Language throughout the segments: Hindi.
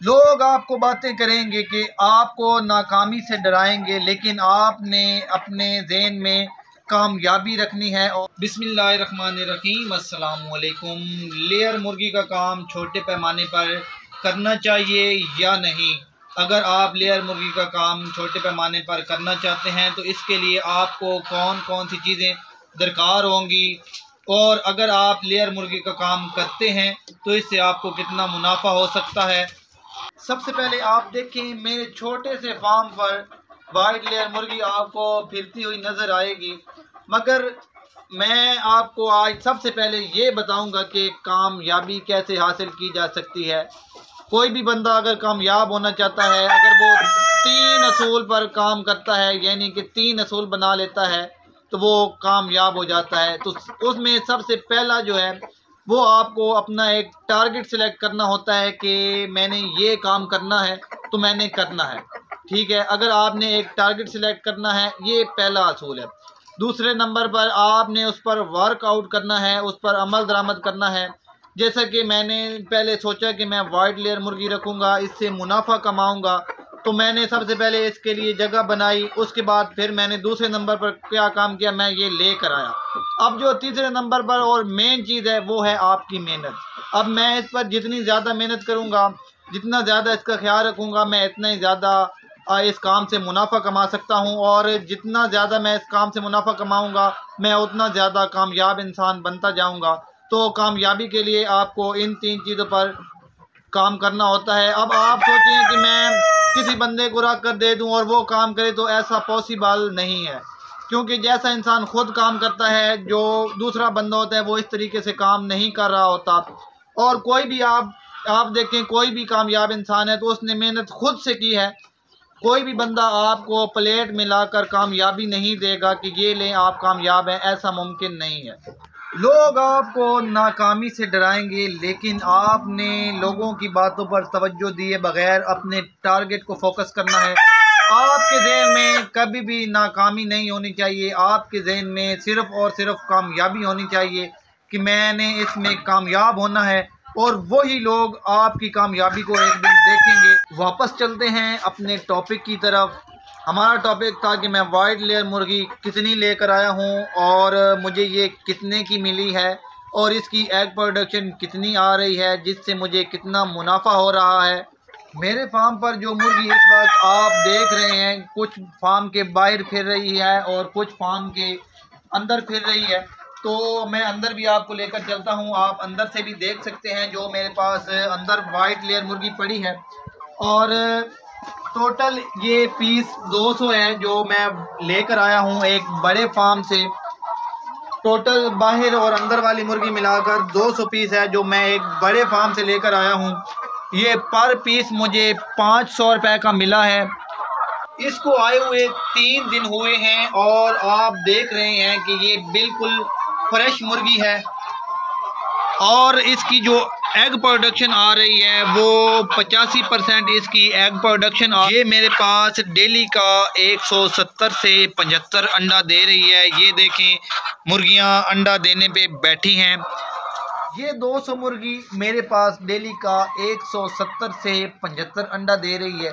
लोग आपको बातें करेंगे कि आपको नाकामी से डराएँगे, लेकिन आपने अपने जहन में कामयाबी रखनी है और बिसमीम अस्सलाम लेयर मुर्गी का काम छोटे पैमाने पर करना चाहिए या नहीं? अगर आप लेयर मुर्गी का काम छोटे पैमाने पर करना चाहते हैं तो इसके लिए आपको कौन कौन सी चीज़ें दरकार होंगी? और अगर आप लेयर मुर्गी का काम करते हैं तो इससे आपको कितना मुनाफा हो सकता है? सबसे पहले आप देखें, मेरे छोटे से फार्म पर वाइट लेयर मुर्गी आपको फिरती हुई नज़र आएगी। मगर मैं आपको आज सबसे पहले ये बताऊँगा कि कामयाबी कैसे हासिल की जा सकती है। कोई भी बंदा अगर कामयाब होना चाहता है, अगर वो तीन असूल पर काम करता है, यानी कि तीन असूल बना लेता है तो वो कामयाब हो जाता है। तो उसमें सबसे पहला जो है वो आपको अपना एक टारगेट सिलेक्ट करना होता है कि मैंने ये काम करना है तो मैंने करना है। ठीक है? अगर आपने एक टारगेट सिलेक्ट करना है, ये पहला असूल है। दूसरे नंबर पर आपने उस पर वर्कआउट करना है, उस पर अमल दरामद करना है। जैसा कि मैंने पहले सोचा कि मैं वाइट लेयर मुर्गी रखूँगा, इससे मुनाफा कमाऊँगा तो मैंने सबसे पहले इसके लिए जगह बनाई, उसके बाद फिर मैंने दूसरे नंबर पर क्या काम किया, मैं ये ले कर आया। अब जो तीसरे नंबर पर और मेन चीज़ है, वो है आपकी मेहनत। अब मैं इस पर जितनी ज़्यादा मेहनत करूँगा, जितना ज़्यादा इसका ख्याल रखूँगा, मैं इतना ही ज़्यादा इस काम से मुनाफा कमा सकता हूँ और जितना ज़्यादा मैं इस काम से मुनाफा कमाऊँगा, मैं उतना ज़्यादा कामयाब इंसान बनता जाऊँगा। तो कामयाबी के लिए आपको इन तीन चीज़ों पर काम करना होता है। अब आप सोचें कि मैं किसी बंदे को रख कर दे दूँ और वो काम करे तो ऐसा पॉसिबल नहीं है। क्योंकि जैसा इंसान खुद काम करता है, जो दूसरा बंदा होता है, वो इस तरीके से काम नहीं कर रहा होता। और कोई भी आप आप देखें, कोई भी कामयाब इंसान है तो उसने मेहनत खुद से की है। कोई भी बंदा आपको प्लेट मिलाकर कामयाबी नहीं देगा कि ये लें, आप कामयाब हैं, ऐसा मुमकिन नहीं है। लोग आपको नाकामी से डराएँगे, लेकिन आपने लोगों की बातों पर तवज्जो दिए बगैर अपने टारगेट को फोकस करना है। आपके जहन में कभी भी नाकामी नहीं होनी चाहिए। आपके जहन में सिर्फ़ और सिर्फ़ कामयाबी होनी चाहिए कि मैंने इसमें कामयाब होना है, और वही लोग आपकी कामयाबी को एक दिन देखेंगे। वापस चलते हैं अपने टॉपिक की तरफ़। हमारा टॉपिक था कि मैं वाइट लेयर मुर्गी कितनी लेकर आया हूँ और मुझे ये कितने की मिली है और इसकी एग प्रोडक्शन कितनी आ रही है, जिससे मुझे कितना मुनाफा हो रहा है। मेरे फार्म पर जो मुर्गी इस वक्त आप देख रहे हैं, कुछ फार्म के बाहर फिर रही है और कुछ फार्म के अंदर फिर रही है। तो मैं अंदर भी आपको लेकर चलता हूँ। आप अंदर से भी देख सकते हैं जो मेरे पास अंदर वाइट लेयर मुर्गी पड़ी है। और टोटल ये पीस 200 है जो मैं लेकर आया हूँ एक बड़े फार्म से। टोटल बाहर और अंदर वाली मुर्गी मिलाकर 200 पीस है जो मैं एक बड़े फार्म से लेकर आया हूँ। ये पर पीस मुझे पाँच सौ रुपये का मिला है। इसको आए हुए तीन दिन हुए हैं और आप देख रहे हैं कि ये बिल्कुल फ्रेश मुर्गी है। और इसकी जो एग प्रोडक्शन आ रही है, वो पचासी परसेंट इसकी एग प्रोडक्शन ये मेरे पास डेली का 170 से 75 अंडा दे रही है। ये देखें, मुर्गियाँ अंडा देने पे बैठी हैं। ये 200 मुर्गी मेरे पास डेली का 170 से 75 अंडा दे रही है।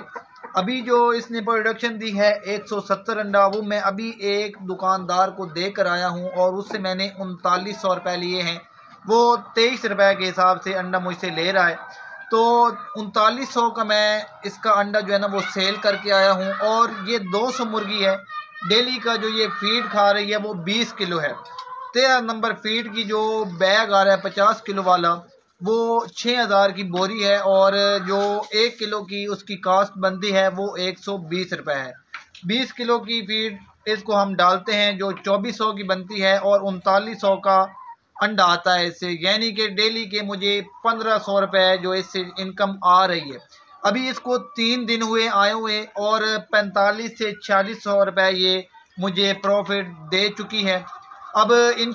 अभी जो इसने प्रोडक्शन दी है 170 अंडा, वो मैं अभी एक दुकानदार को दे कर आया हूँ और उससे मैंने उनतालीस सौ रुपये लिए हैं। वो तेईस रुपए के हिसाब से अंडा मुझसे ले रहा है। तो उनतालीस सौ का मैं इसका अंडा जो है ना वो सेल करके आया हूँ और ये दो सौ मुर्गी है। डेली का जो ये फ़ीड खा रही है वो बीस किलो है। तेरह नंबर फ़ीड की जो बैग आ रहा है पचास किलो वाला, वो छः हज़ार की बोरी है और जो एक किलो की उसकी कास्ट बनती है वो एक सौ बीस रुपये है। बीस किलो की फ़ीड इसको हम डालते हैं जो चौबीस सौ की बनती है और उनतालीस सौ का अंडा आता है इससे, यानी कि डेली के मुझे पंद्रह सौ रुपये जो इससे इनकम आ रही है। अभी इसको तीन दिन हुए, आए हुए और पैंतालीस से छियालीस सौ रुपये ये मुझे प्रॉफिट दे चुकी है। अब इन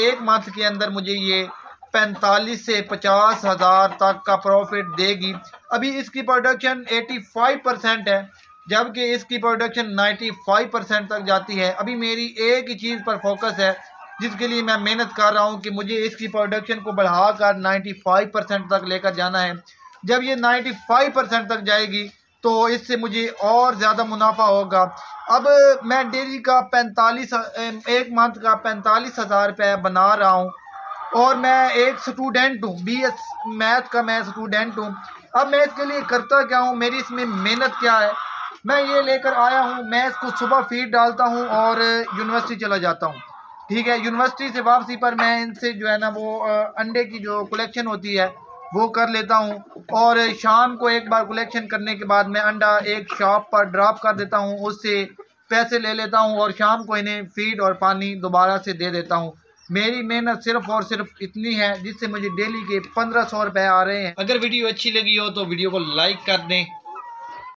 एक मंथ के अंदर मुझे ये पैंतालीस से पचास हज़ार तक का प्रॉफिट देगी। अभी इसकी प्रोडक्शन एटी फाइव परसेंट है, जबकि इसकी प्रोडक्शन नाइन्टी फाइव परसेंट तक जाती है। अभी मेरी एक ही चीज़ पर फोकस है जिसके लिए मैं मेहनत कर रहा हूँ कि मुझे इसकी प्रोडक्शन को बढ़ाकर 95 परसेंट तक लेकर जाना है। जब ये 95 परसेंट तक जाएगी तो इससे मुझे और ज़्यादा मुनाफा होगा। अब मैं डेली का पैंतालीस एक मंथ का पैंतालीस हज़ार रुपये बना रहा हूँ और मैं एक स्टूडेंट हूँ बी एस मैथ का मैं स्टूडेंट हूँ। अब मैं इसके लिए करता क्या हूँ? मेरी इसमें मेहनत क्या है? मैं ये लेकर आया हूँ, मैं इसको सुबह फ़ीड डालता हूँ और यूनिवर्सिटी चला जाता हूँ। ठीक है यूनिवर्सिटी से वापसी पर मैं इनसे जो है ना वो अंडे की जो कलेक्शन होती है, वो कर लेता हूँ। और शाम को एक बार कलेक्शन करने के बाद मैं अंडा एक शॉप पर ड्रॉप कर देता हूँ, उससे पैसे ले लेता हूँ और शाम को इन्हें फ़ीड और पानी दोबारा से दे देता हूँ। मेरी मेहनत सिर्फ़ और सिर्फ़ इतनी है, जिससे मुझे डेली के पंद्रह सौ रुपये आ रहे हैं। अगर वीडियो अच्छी लगी हो तो वीडियो को लाइक कर दें।